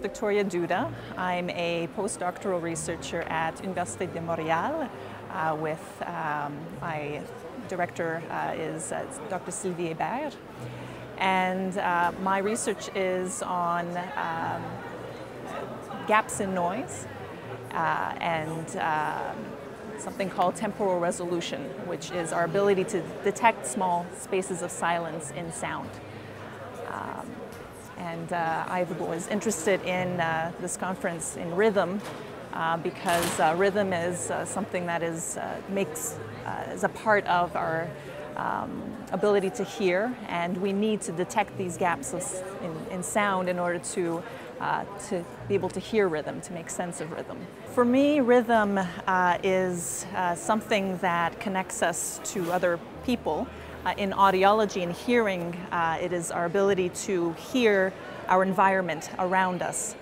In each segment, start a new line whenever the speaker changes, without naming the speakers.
Victoria Duda. I'm a postdoctoral researcher at Université de Montréal uh, with um, my director uh, is uh, Dr. Sylvie Hébert. And uh, my research is on um, gaps in noise uh, and um, something called temporal resolution, which is our ability to detect small spaces of silence in sound. Um, and uh, I was interested in uh, this conference in rhythm uh, because uh, rhythm is uh, something that is makes is a part of our um, ability to hear, and we need to detect these gaps in, in sound in order to uh, to be able to hear rhythm, to make sense of rhythm. For me, rhythm uh, is uh, something that connects us to other people. Uh, in audiology and hearing, uh, it is our ability to hear our environment around us.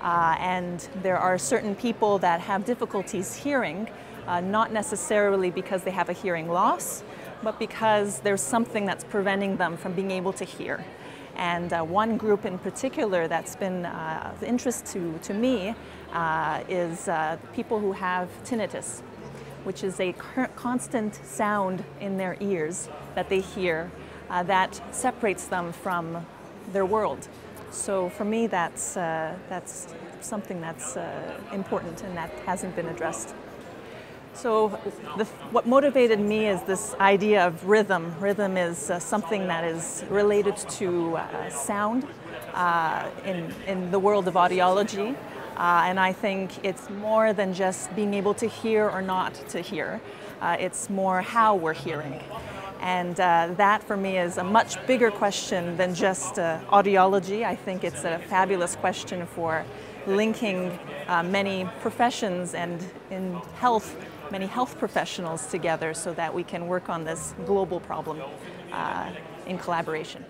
Uh, and there are certain people that have difficulties hearing, not necessarily because they have a hearing loss, but because there's something that's preventing them from being able to hear. And uh, one group in particular that's been uh, of interest to, to me uh, is uh, people who have tinnitus, which is a constant sound in their ears that they hear uh, that separates them from their world. So for me, that's, uh, that's something that's important and that hasn't been addressed. So the, what motivated me is this idea of rhythm. Rhythm is uh, something that is related to uh, sound uh, in, in the world of audiology. Uh, and I think it's more than just being able to hear or not to hear. Uh, it's more how we're hearing. And uh, that for me is a much bigger question than just audiology. I think it's a fabulous question for linking many professions and in health many health professionals together so that we can work on this global problem uh, in collaboration.